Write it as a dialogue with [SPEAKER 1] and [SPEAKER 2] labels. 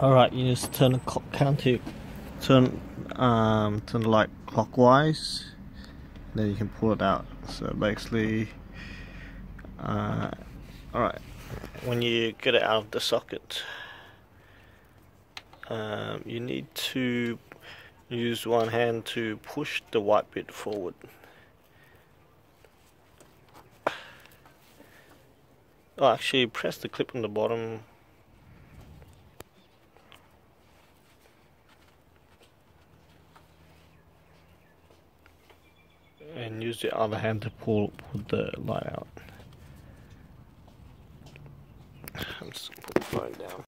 [SPEAKER 1] Alright, you just turn the clock counter, turn, um, turn the light clockwise, then you can pull it out. So basically, uh, alright, when you get it out of the socket, um, you need to use one hand to push the white bit forward. Oh, actually, press the clip on the bottom. And use the other hand to pull, pull the light out. I'm just gonna put the phone down.